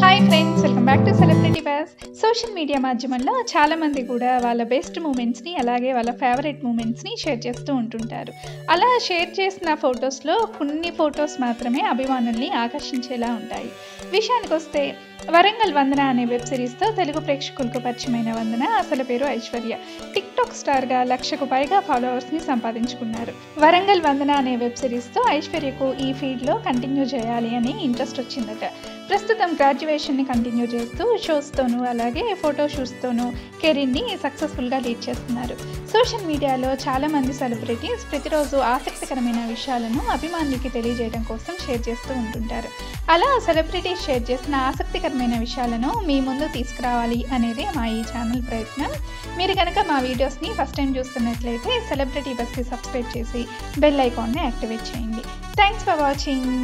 Hi friends, welcome back to Celebrity Buzz. Social media మాధ్యమంలో చాలామంది కూడా వాళ్ళ బెస్ట్ మూమెంట్స్ని అలాగే వాళ్ళ ఫేవరెట్ మూమెంట్స్ని షేర్ చేస్తూ ఉంటుంటారు. అలా షేర్ చేసిన ఫొటోస్లో కొన్ని ఫొటోస్ మాత్రమే అభిమానుల్ని ఆకర్షించేలా ఉంటాయి. విషయానికి వస్తే వరంగల్ వందన అనే వెబ్ సిరీస్తో తెలుగు ప్రేక్షకులకు పరిచయమైన వందన అసలు పేరు ఐశ్వర్య. టిక్ టాక్ స్టార్గా లక్షకు పైగా ఫాలోవర్స్ని సంపాదించుకున్నారు. వరంగల్ వందన అనే వెబ్ సిరీస్తో ఐశ్వర్యకు ఈ ఫీల్డ్లో కంటిన్యూ చేయాలి అని ఇంట్రెస్ట్ వచ్చిందట. ప్రస్తుతం గ్రాడ్యుయేషన్ని కంటిన్యూ చేస్తూ షోస్తోనూ అలాగే ఫోటో షూట్స్తోనూ కెరీర్ని సక్సెస్ఫుల్గా లీడ్ చేస్తున్నారు. సోషల్ మీడియాలో చాలామంది సెలబ్రిటీస్ ప్రతిరోజు ఆసక్తికరమైన విషయాలను అభిమానులకి తెలియజేయడం కోసం షేర్ చేస్తూ ఉంటుంటారు. అలా సెలబ్రిటీస్ షేర్ చేసిన ఆసక్తికరమైన విషయాలను మీ ముందు తీసుకురావాలి అనేది మా ఈ ఛానల్ ప్రయత్నం. మీరు కనుక మా వీడియోస్ని ఫస్ట్ టైం చూస్తున్నట్లయితే సెలబ్రిటీ బస్కి సబ్స్క్రైబ్ చేసి బెల్ ఐకాన్ని యాక్టివేట్ చేయండి. Thanks for watching